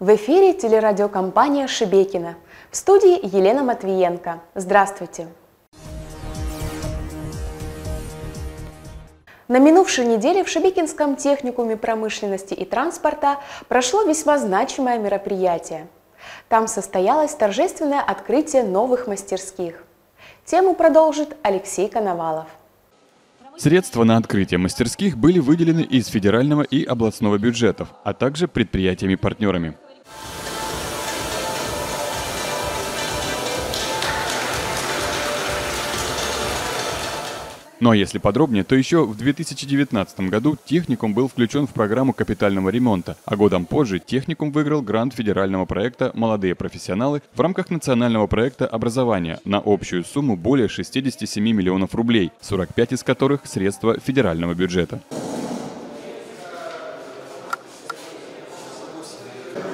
В эфире телерадиокомпания «Шебекина». В студии Елена Матвиенко. Здравствуйте! На минувшей неделе в Шебекинском техникуме промышленности и транспорта прошло весьма значимое мероприятие. Там состоялось торжественное открытие новых мастерских. Тему продолжит Алексей Коновалов. Средства на открытие мастерских были выделены из федерального и областного бюджетов, а также предприятиями-партнерами. А если подробнее, то еще в 2019 году техникум был включен в программу капитального ремонта, а годом позже техникум выиграл грант федерального проекта «Молодые профессионалы» в рамках национального проекта образования на общую сумму более 67 миллионов рублей, 45 из которых средства федерального бюджета.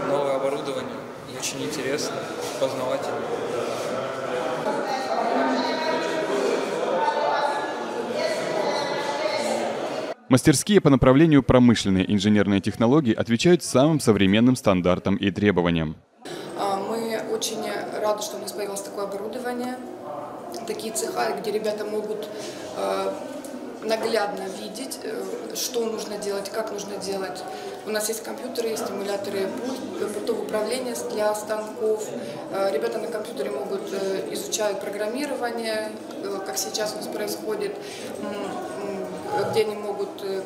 Новое оборудование, очень интересно, познавательно. Мастерские по направлению промышленные инженерные технологии отвечают самым современным стандартам и требованиям. А, мы очень рады, что у нас появилось такое оборудование, такие цеха, где ребята могут э, наглядно видеть, э, что нужно делать, как нужно делать. У нас есть компьютеры, стимуляторы, пультовое управление для станков. Э, ребята на компьютере могут изучать программирование, как сейчас у нас происходит где они могут э,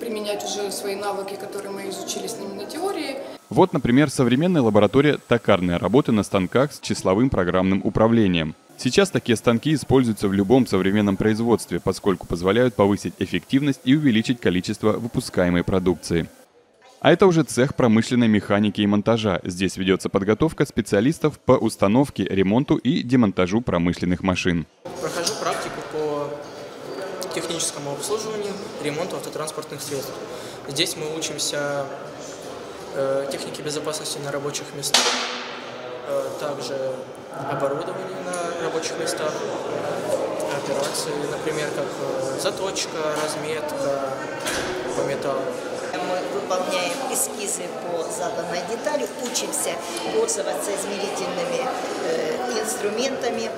применять уже свои навыки, которые мы изучили с ними на теории. Вот, например, современная лаборатория токарной работы на станках с числовым программным управлением. Сейчас такие станки используются в любом современном производстве, поскольку позволяют повысить эффективность и увеличить количество выпускаемой продукции. А это уже цех промышленной механики и монтажа. Здесь ведется подготовка специалистов по установке, ремонту и демонтажу промышленных машин. Прохожу практику техническому обслуживанию, ремонту автотранспортных средств. Здесь мы учимся э, технике безопасности на рабочих местах, э, также оборудование на рабочих местах, операции, например, как э, заточка, разметка по металлу. Мы выполняем эскизы по заданной детали, учимся пользоваться измерительными э, инструментами,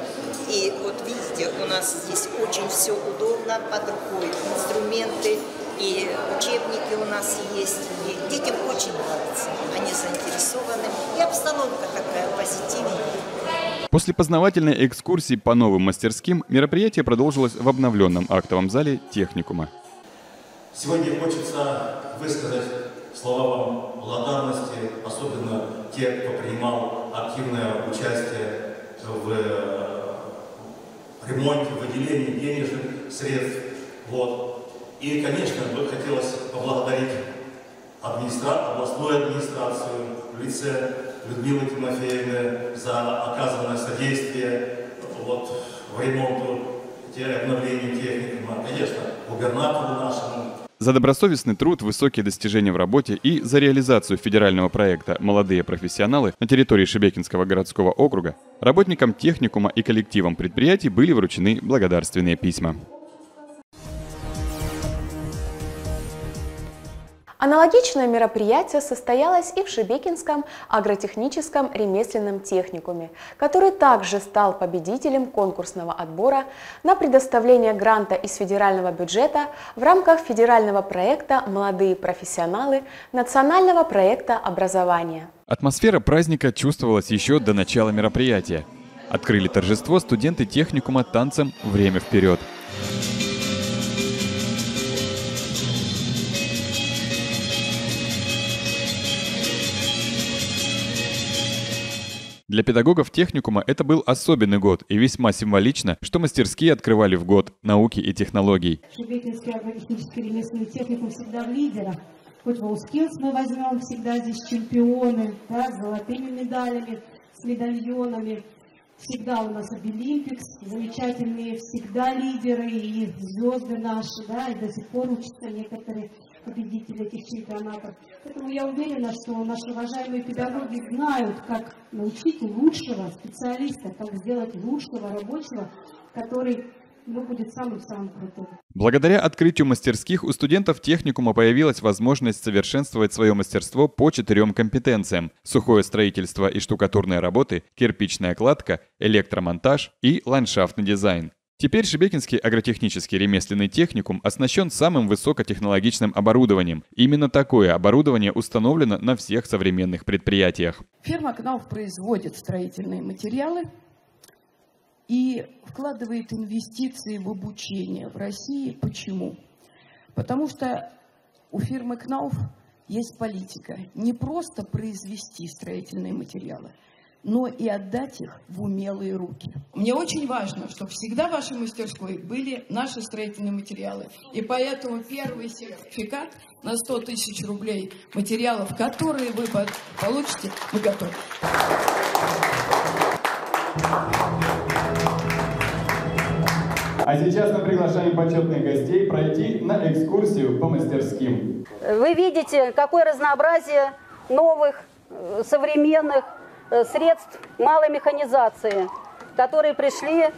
и вот видите, у нас здесь очень все удобно под рукой. Инструменты и учебники у нас есть. И детям очень нравится. Они заинтересованы. И обстановка такая позитивная. После познавательной экскурсии по новым мастерским мероприятие продолжилось в обновленном актовом зале техникума. Сегодня хочется высказать слова вам благодарности, особенно те, кто принимал активное участие в ремонте, выделении денежных средств. Вот. И, конечно, бы хотелось поблагодарить администра... областную администрацию в лице Людмилы Тимофеевны за оказанное содействие вот, в ремонту и обновлению техникума. Конечно, губернатору нашему, за добросовестный труд, высокие достижения в работе и за реализацию федерального проекта «Молодые профессионалы» на территории Шебекинского городского округа работникам техникума и коллективам предприятий были вручены благодарственные письма. Аналогичное мероприятие состоялось и в Шебекинском агротехническом ремесленном техникуме, который также стал победителем конкурсного отбора на предоставление гранта из федерального бюджета в рамках федерального проекта «Молодые профессионалы» национального проекта образования. Атмосфера праздника чувствовалась еще до начала мероприятия. Открыли торжество студенты техникума танцем «Время вперед». Для педагогов техникума это был особенный год и весьма символично, что мастерские открывали в год науки и технологий. Шебекинский агротехнический ремесленный техникум всегда в лидерах. Хоть Волскилс мы возьмем, всегда здесь чемпионы, да, с золотыми медалями, с медальонами. Всегда у нас Обилимпикс, замечательные всегда лидеры и звезды наши, да, и до сих пор учатся некоторые победители этих чемпионатов. Поэтому я уверена, что наши уважаемые педагоги знают, как научить лучшего специалиста, как сделать лучшего рабочего, который ну, будет самым-самым крутым. Благодаря открытию мастерских у студентов техникума появилась возможность совершенствовать свое мастерство по четырем компетенциям – сухое строительство и штукатурные работы, кирпичная кладка, электромонтаж и ландшафтный дизайн. Теперь Шебекинский агротехнический ремесленный техникум оснащен самым высокотехнологичным оборудованием. Именно такое оборудование установлено на всех современных предприятиях. Фирма КНАУФ производит строительные материалы и вкладывает инвестиции в обучение в России. Почему? Потому что у фирмы КНАУФ есть политика. Не просто произвести строительные материалы – но и отдать их в умелые руки. Мне очень важно, чтобы всегда в вашей мастерской были наши строительные материалы. И поэтому первый сертификат на 100 тысяч рублей материалов, которые вы получите, мы готовы. А сейчас мы приглашаем почетных гостей пройти на экскурсию по мастерским. Вы видите, какое разнообразие новых, э, современных Э, средств малой механизации, которые пришли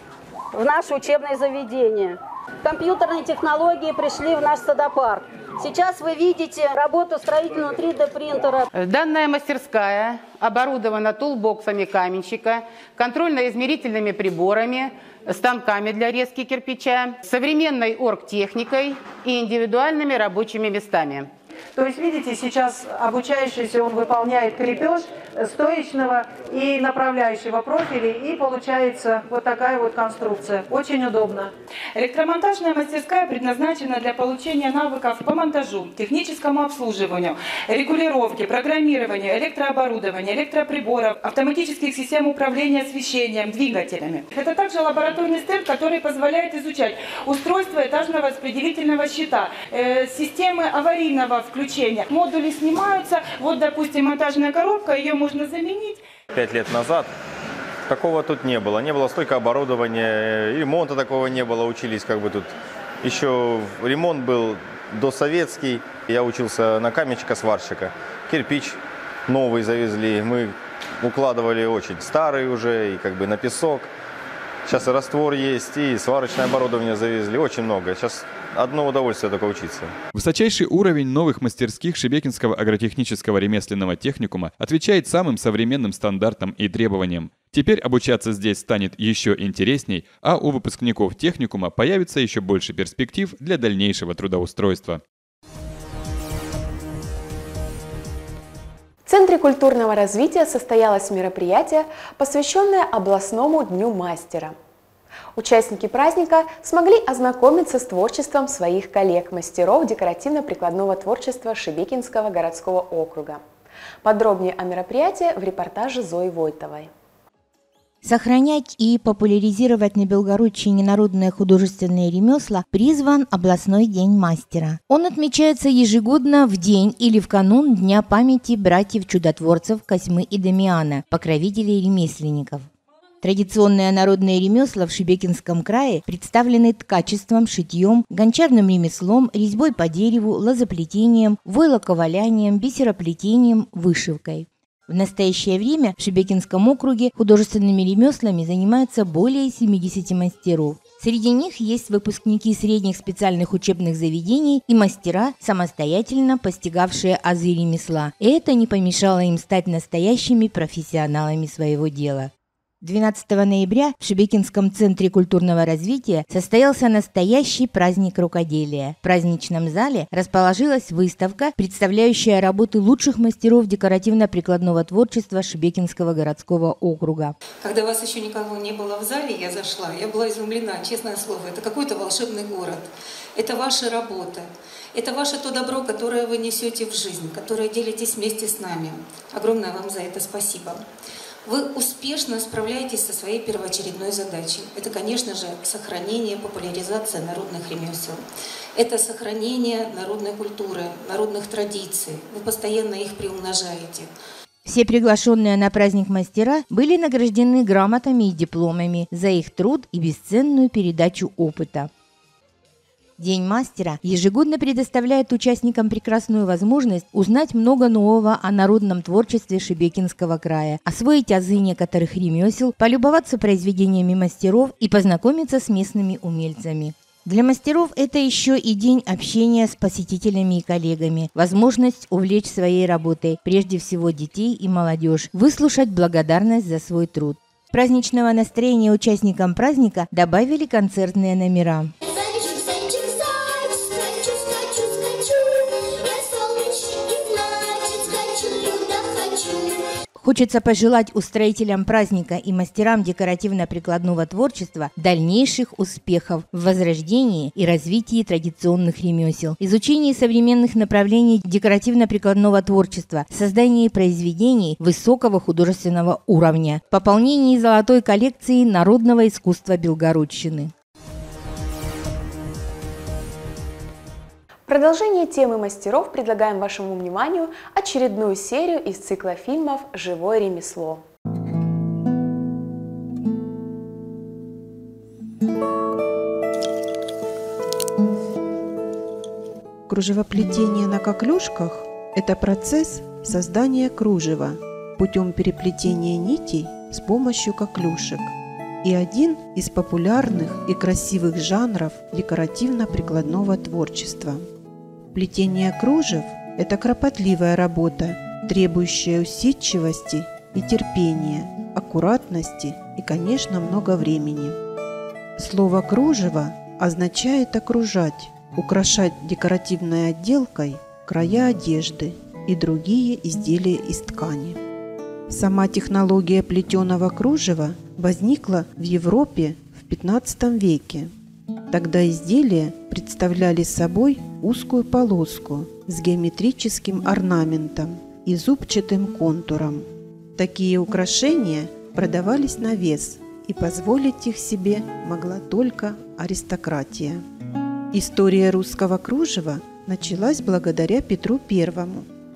в наше учебное заведение. Компьютерные технологии пришли в наш садопарк. Сейчас вы видите работу строительного 3D принтера. Данная мастерская оборудована тулбоксами каменщика, контрольно-измерительными приборами, станками для резки кирпича, современной оргтехникой и индивидуальными рабочими местами. То есть, видите, сейчас обучающийся, он выполняет крепеж стоечного и направляющего профиля, и получается вот такая вот конструкция. Очень удобно. Электромонтажная мастерская предназначена для получения навыков по монтажу, техническому обслуживанию, регулировке, программированию, электрооборудования, электроприборов, автоматических систем управления освещением, двигателями. Это также лабораторный стенд, который позволяет изучать устройство этажного распределительного щита, э, системы аварийного включения. Модули снимаются, вот, допустим, монтажная коробка, ее можно заменить. Пять лет назад такого тут не было. Не было столько оборудования, ремонта такого не было, учились как бы тут. Еще ремонт был досоветский. Я учился на каменщика-сварщика. Кирпич новый завезли. Мы укладывали очень старый уже, и как бы на песок. Сейчас и раствор есть, и сварочное оборудование завезли. Очень много. Сейчас одно удовольствие только учиться. Высочайший уровень новых мастерских Шебекинского агротехнического ремесленного техникума отвечает самым современным стандартам и требованиям. Теперь обучаться здесь станет еще интересней, а у выпускников техникума появится еще больше перспектив для дальнейшего трудоустройства. В Центре культурного развития состоялось мероприятие, посвященное областному дню мастера. Участники праздника смогли ознакомиться с творчеством своих коллег-мастеров декоративно-прикладного творчества Шебекинского городского округа. Подробнее о мероприятии в репортаже Зои Войтовой. Сохранять и популяризировать на Белгородчине народные художественные ремесла призван областной день мастера. Он отмечается ежегодно в день или в канун Дня памяти братьев-чудотворцев Косьмы и Дамиана, покровителей ремесленников. Традиционные народные ремесла в Шебекинском крае представлены ткачеством, шитьем, гончарным ремеслом, резьбой по дереву, лозоплетением, войлоковалянием, бисероплетением, вышивкой. В настоящее время в Шебекинском округе художественными ремеслами занимаются более 70 мастеров. Среди них есть выпускники средних специальных учебных заведений и мастера, самостоятельно постигавшие азы ремесла. И это не помешало им стать настоящими профессионалами своего дела. 12 ноября в Шебекинском центре культурного развития состоялся настоящий праздник рукоделия. В праздничном зале расположилась выставка, представляющая работы лучших мастеров декоративно-прикладного творчества Шебекинского городского округа. Когда вас еще никого не было в зале, я зашла, я была изумлена, честное слово, это какой-то волшебный город. Это ваша работа. Это ваше то добро, которое вы несете в жизнь, которое делитесь вместе с нами. Огромное вам за это спасибо вы успешно справляетесь со своей первоочередной задачей. Это, конечно же, сохранение, популяризация народных ремесел. Это сохранение народной культуры, народных традиций. Вы постоянно их приумножаете. Все приглашенные на праздник мастера были награждены грамотами и дипломами за их труд и бесценную передачу опыта. День мастера ежегодно предоставляет участникам прекрасную возможность узнать много нового о народном творчестве Шебекинского края, освоить азы некоторых ремесел, полюбоваться произведениями мастеров и познакомиться с местными умельцами. Для мастеров это еще и день общения с посетителями и коллегами, возможность увлечь своей работой, прежде всего детей и молодежь, выслушать благодарность за свой труд. Праздничного настроения участникам праздника добавили концертные номера. Хочется пожелать устроителям праздника и мастерам декоративно-прикладного творчества дальнейших успехов в возрождении и развитии традиционных ремесел, изучении современных направлений декоративно-прикладного творчества, создании произведений высокого художественного уровня, пополнении золотой коллекции народного искусства Белгородщины. Продолжение темы мастеров предлагаем вашему вниманию очередную серию из цикла фильмов «Живое ремесло». Кружевоплетение на коклюшках – это процесс создания кружева путем переплетения нитей с помощью коклюшек и один из популярных и красивых жанров декоративно-прикладного творчества – Плетение кружев – это кропотливая работа, требующая усидчивости и терпения, аккуратности и, конечно, много времени. Слово «кружево» означает окружать, украшать декоративной отделкой края одежды и другие изделия из ткани. Сама технология плетеного кружева возникла в Европе в XV веке – Тогда изделия представляли собой узкую полоску с геометрическим орнаментом и зубчатым контуром. Такие украшения продавались на вес, и позволить их себе могла только аристократия. История русского кружева началась благодаря Петру I.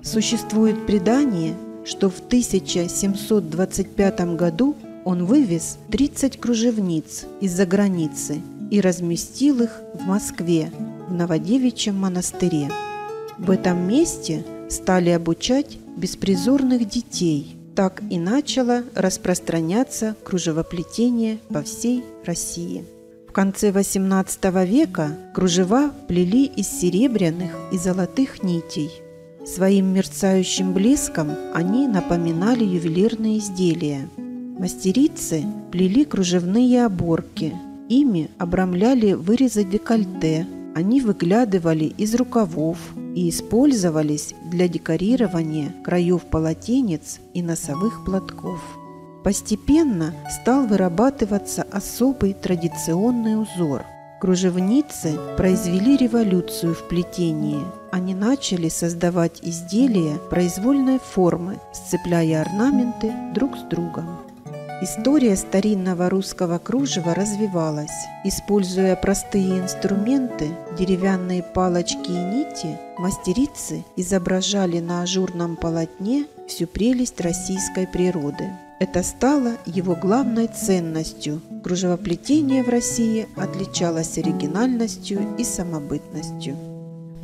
Существует предание, что в 1725 году он вывез 30 кружевниц из-за границы – и разместил их в Москве, в Новодевичьем монастыре. В этом месте стали обучать беспризорных детей. Так и начало распространяться кружевоплетение по всей России. В конце XVIII века кружева плели из серебряных и золотых нитей. Своим мерцающим блеском они напоминали ювелирные изделия. Мастерицы плели кружевные оборки – Ими обрамляли вырезы декольте, они выглядывали из рукавов и использовались для декорирования краев полотенец и носовых платков. Постепенно стал вырабатываться особый традиционный узор. Кружевницы произвели революцию в плетении. Они начали создавать изделия произвольной формы, сцепляя орнаменты друг с другом. История старинного русского кружева развивалась. Используя простые инструменты, деревянные палочки и нити, мастерицы изображали на ажурном полотне всю прелесть российской природы. Это стало его главной ценностью. Кружевоплетение в России отличалось оригинальностью и самобытностью.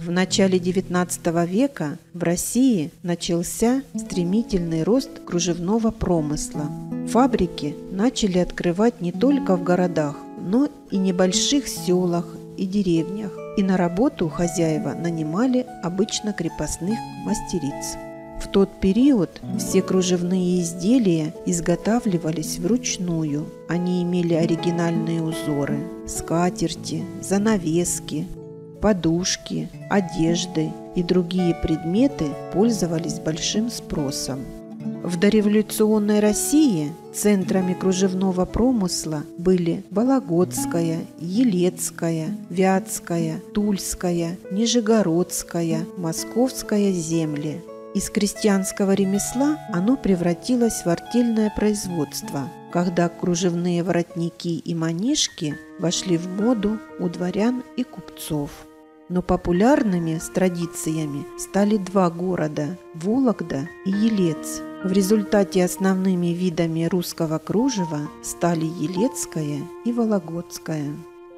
В начале XIX века в России начался стремительный рост кружевного промысла. Фабрики начали открывать не только в городах, но и небольших селах и деревнях. И на работу хозяева нанимали обычно крепостных мастериц. В тот период все кружевные изделия изготавливались вручную. Они имели оригинальные узоры – скатерти, занавески, подушки, одежды и другие предметы пользовались большим спросом. В дореволюционной России центрами кружевного промысла были Вологодская, Елецкая, Вятская, Тульская, Нижегородская, Московская земли. Из крестьянского ремесла оно превратилось в артельное производство – когда кружевные воротники и манишки вошли в моду у дворян и купцов. Но популярными с традициями стали два города – Вологда и Елец. В результате основными видами русского кружева стали Елецкая и Вологодская.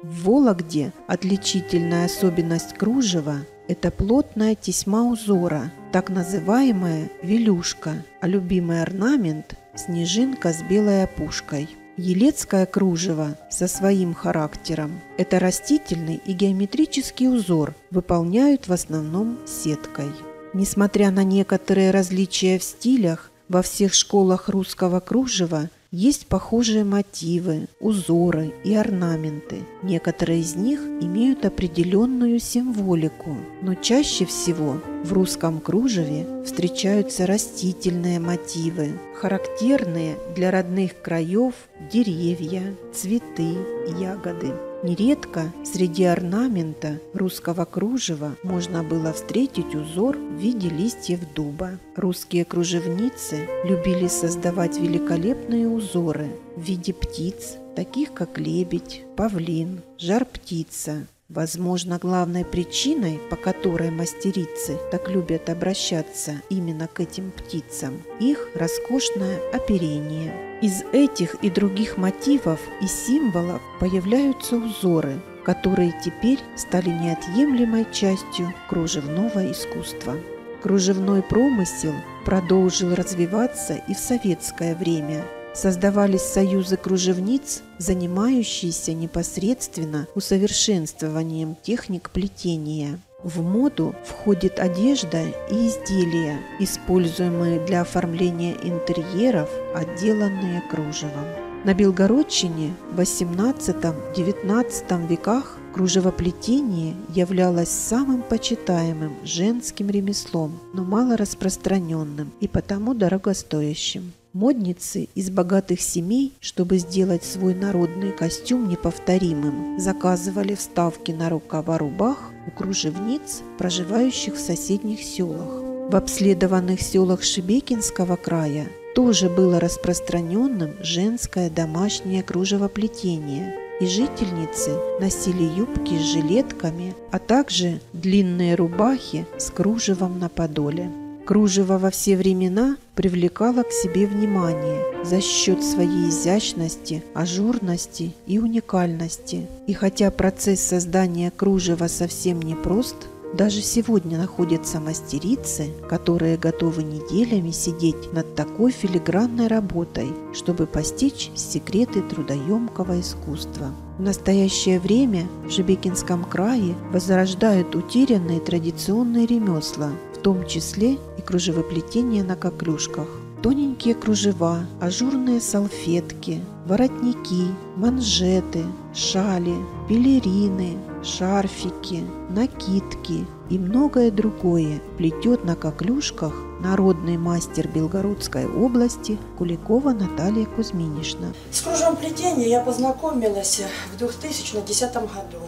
В Вологде отличительная особенность кружева – это плотная тесьма узора, так называемая велюшка, а любимый орнамент – снежинка с белой опушкой. Елецкое кружево со своим характером – это растительный и геометрический узор, выполняют в основном сеткой. Несмотря на некоторые различия в стилях, во всех школах русского кружева – есть похожие мотивы, узоры и орнаменты. Некоторые из них имеют определенную символику, но чаще всего в русском кружеве встречаются растительные мотивы, характерные для родных краев деревья, цветы, ягоды. Нередко среди орнамента русского кружева можно было встретить узор в виде листьев дуба. Русские кружевницы любили создавать великолепные узоры в виде птиц, таких как лебедь, павлин, жар-птица, Возможно, главной причиной, по которой мастерицы так любят обращаться именно к этим птицам, их роскошное оперение. Из этих и других мотивов и символов появляются узоры, которые теперь стали неотъемлемой частью кружевного искусства. Кружевной промысел продолжил развиваться и в советское время – Создавались союзы кружевниц, занимающиеся непосредственно усовершенствованием техник плетения. В моду входит одежда и изделия, используемые для оформления интерьеров, отделанные кружевом. На Белгородчине в XVIII-XIX веках кружевоплетение являлось самым почитаемым женским ремеслом, но мало распространенным и потому дорогостоящим. Модницы из богатых семей, чтобы сделать свой народный костюм неповторимым, заказывали вставки на рукава рубах у кружевниц, проживающих в соседних селах. В обследованных селах Шебекинского края тоже было распространенным женское домашнее кружевоплетение, и жительницы носили юбки с жилетками, а также длинные рубахи с кружевом на подоле. Кружево во все времена привлекало к себе внимание за счет своей изящности, ажурности и уникальности. И хотя процесс создания кружева совсем непрост, даже сегодня находятся мастерицы, которые готовы неделями сидеть над такой филигранной работой, чтобы постичь секреты трудоемкого искусства. В настоящее время в Жебекинском крае возрождают утерянные традиционные ремесла, в том числе и кружевоплетение на коклюшках. Тоненькие кружева, ажурные салфетки, воротники, манжеты, шали, пелерины, шарфики, накидки и многое другое плетет на коклюшках народный мастер Белгородской области Куликова Наталья Кузьминишна. С кружевом плетения я познакомилась в 2010 году.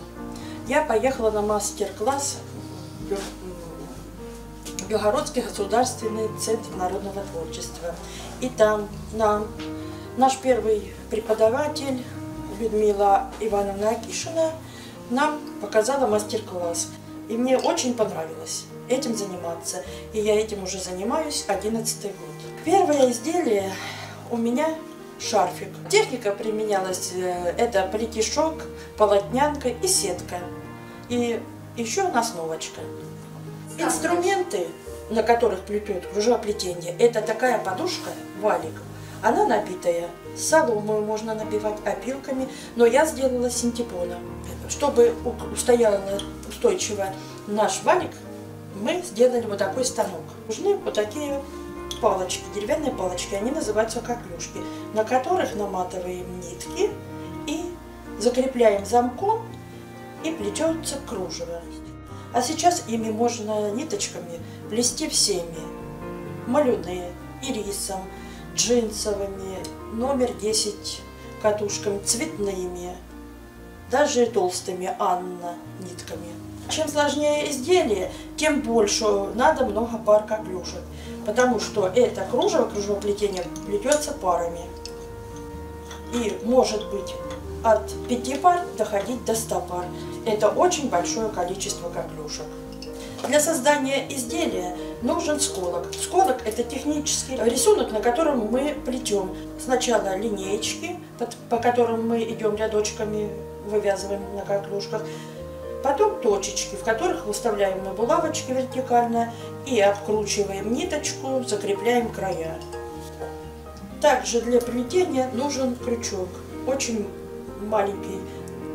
Я поехала на мастер-класс Белгородский государственный центр народного творчества. И там нам наш первый преподаватель Людмила Ивановна Акишина нам показала мастер-класс. И мне очень понравилось этим заниматься. И я этим уже занимаюсь 11 год. Первое изделие у меня шарфик. Техника применялась, э, это плетишок, полотнянка и сетка. И еще насновочка. Инструменты, на которых плетет кружево-плетение, это такая подушка, валик. Она набитая соломой можно набивать, опилками, но я сделала синтепоном. Чтобы устояла устойчиво наш валик, мы сделали вот такой станок. Нужны вот такие палочки, деревянные палочки, они называются коклюшки, на которых наматываем нитки и закрепляем замком и плетется кружево. А сейчас ими можно ниточками плести всеми. Малюные, ирисом, джинсовыми, номер 10 катушками, цветными, даже толстыми Анна нитками. Чем сложнее изделие, тем больше надо много пар коклюшек, потому что это кружево, кружевоплетение плетется парами. И может быть от 5 пар доходить до 100 пар. Это очень большое количество коклюшек. Для создания изделия нужен сколок. Сколок – это технический рисунок, на котором мы плетем сначала линеечки, по которым мы идем рядочками вывязываем на коклюшках. Потом точечки, в которых выставляем мы булавочки вертикально и обкручиваем ниточку, закрепляем края. Также для плетения нужен крючок, очень маленький,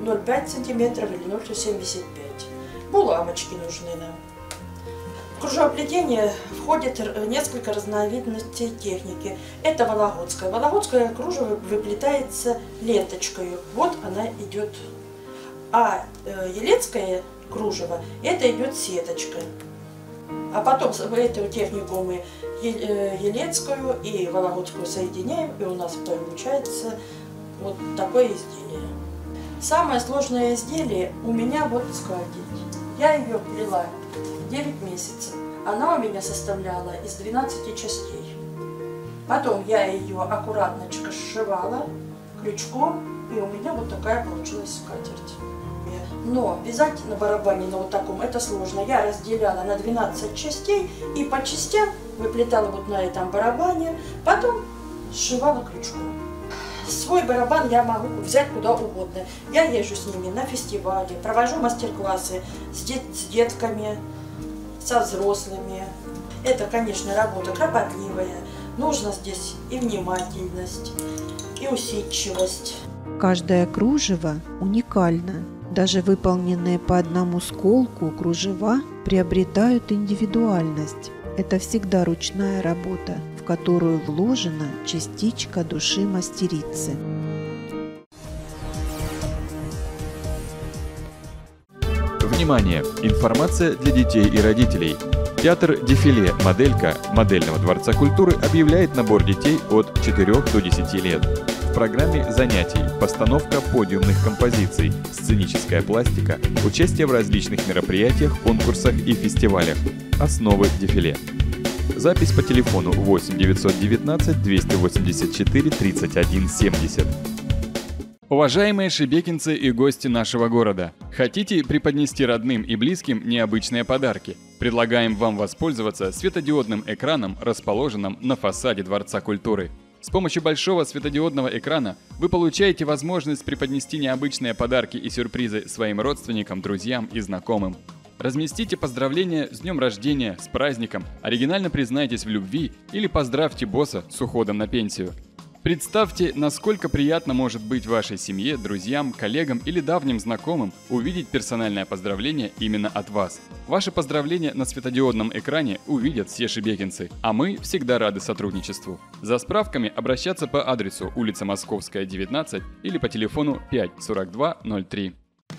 0,5 см или 0,75 Булавочки нужны нам. В кружевое плетение входит несколько разновидностей техники. Это вологодское. Вологодское кружево выплетается ленточкой. Вот она идет. А э, елецкое кружево, это идет сеточкой. А потом эту технику мы э, елецкую и вологодскую соединяем, и у нас получается вот такое изделие. Самое сложное изделие у меня вот скатерть. Я ее плела 9 месяцев. Она у меня составляла из 12 частей. Потом я ее аккуратночко сшивала крючком, и у меня вот такая получилась скатерть. Но вязать на барабане на вот таком это сложно. Я разделяла на 12 частей и по частям выплетала вот на этом барабане, потом сшивала крючком. Свой барабан я могу взять куда угодно. Я езжу с ними на фестивале, провожу мастер-классы с, дет с детками, со взрослыми. Это, конечно, работа кропотливая. Нужно здесь и внимательность, и усидчивость. Каждое кружево уникально. Даже выполненные по одному сколку кружева приобретают индивидуальность. Это всегда ручная работа, которую вложена частичка души мастерицы. Внимание! Информация для детей и родителей. Театр «Дефиле. Моделька» Модельного дворца культуры объявляет набор детей от 4 до 10 лет. В программе занятий постановка подиумных композиций, сценическая пластика, участие в различных мероприятиях, конкурсах и фестивалях. Основы дефиле. Запись по телефону 8 919 284 31 70. Уважаемые шебекинцы и гости нашего города, хотите преподнести родным и близким необычные подарки? Предлагаем вам воспользоваться светодиодным экраном, расположенным на фасаде Дворца культуры. С помощью большого светодиодного экрана вы получаете возможность преподнести необычные подарки и сюрпризы своим родственникам, друзьям и знакомым. Разместите поздравления с днем рождения, с праздником, оригинально признайтесь в любви или поздравьте босса с уходом на пенсию – Представьте, насколько приятно может быть вашей семье, друзьям, коллегам или давним знакомым увидеть персональное поздравление именно от вас. Ваши поздравления на светодиодном экране увидят все шебекинцы, а мы всегда рады сотрудничеству. За справками обращаться по адресу улица Московская, 19 или по телефону 5 42 03.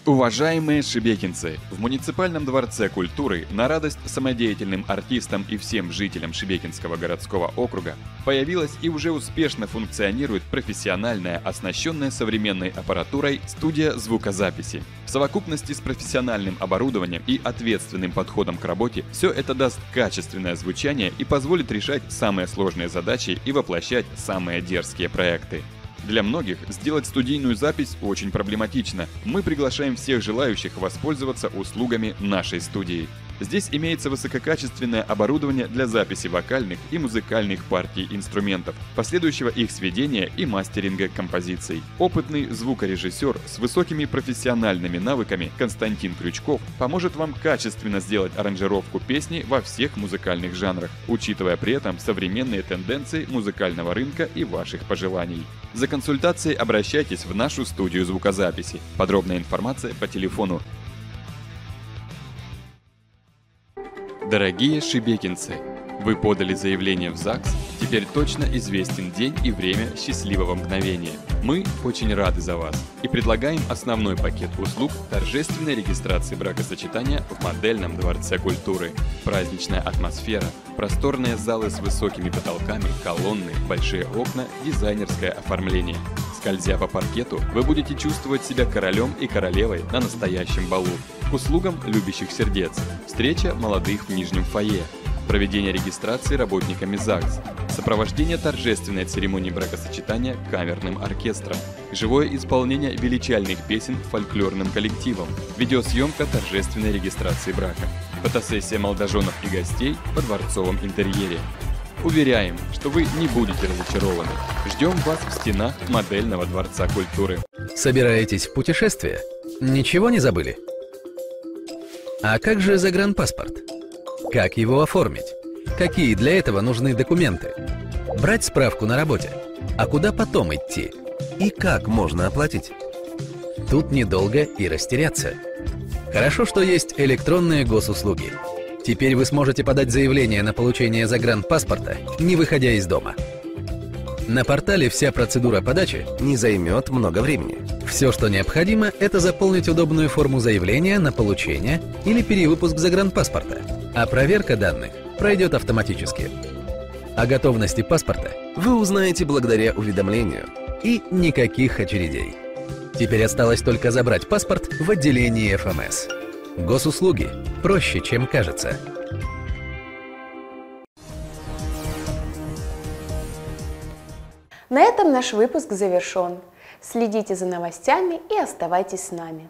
Уважаемые шебекинцы, в муниципальном дворце культуры на радость самодеятельным артистам и всем жителям Шебекинского городского округа появилась и уже успешно функционирует профессиональная, оснащенная современной аппаратурой студия звукозаписи. В совокупности с профессиональным оборудованием и ответственным подходом к работе все это даст качественное звучание и позволит решать самые сложные задачи и воплощать самые дерзкие проекты. Для многих сделать студийную запись очень проблематично. Мы приглашаем всех желающих воспользоваться услугами нашей студии. Здесь имеется высококачественное оборудование для записи вокальных и музыкальных партий инструментов, последующего их сведения и мастеринга композиций. Опытный звукорежиссер с высокими профессиональными навыками Константин Крючков поможет вам качественно сделать аранжировку песни во всех музыкальных жанрах, учитывая при этом современные тенденции музыкального рынка и ваших пожеланий. За консультацией обращайтесь в нашу студию звукозаписи. Подробная информация по телефону Дорогие шибекинцы, вы подали заявление в ЗАГС, теперь точно известен день и время счастливого мгновения. Мы очень рады за вас и предлагаем основной пакет услуг торжественной регистрации бракосочетания в модельном дворце культуры. Праздничная атмосфера, просторные залы с высокими потолками, колонны, большие окна, дизайнерское оформление. Скользя по паркету, вы будете чувствовать себя королем и королевой на настоящем балу. К услугам любящих сердец. Встреча молодых в нижнем фойе. Проведение регистрации работниками ЗАГС. Сопровождение торжественной церемонии бракосочетания камерным оркестром. Живое исполнение величальных песен фольклорным коллективом. Видеосъемка торжественной регистрации брака. Фотосессия молодоженов и гостей по дворцовом интерьере. Уверяем, что вы не будете разочарованы. Ждем вас в стенах модельного дворца культуры. Собираетесь в путешествие? Ничего не забыли? А как же загранпаспорт? Как его оформить? Какие для этого нужны документы? Брать справку на работе? А куда потом идти? И как можно оплатить? Тут недолго и растеряться. Хорошо, что есть электронные госуслуги. Теперь вы сможете подать заявление на получение загранпаспорта, не выходя из дома. На портале вся процедура подачи не займет много времени. Все, что необходимо, это заполнить удобную форму заявления на получение или перевыпуск загранпаспорта, а проверка данных пройдет автоматически. О готовности паспорта вы узнаете благодаря уведомлению и никаких очередей. Теперь осталось только забрать паспорт в отделении ФМС. Госуслуги проще, чем кажется. На этом наш выпуск завершен. Следите за новостями и оставайтесь с нами.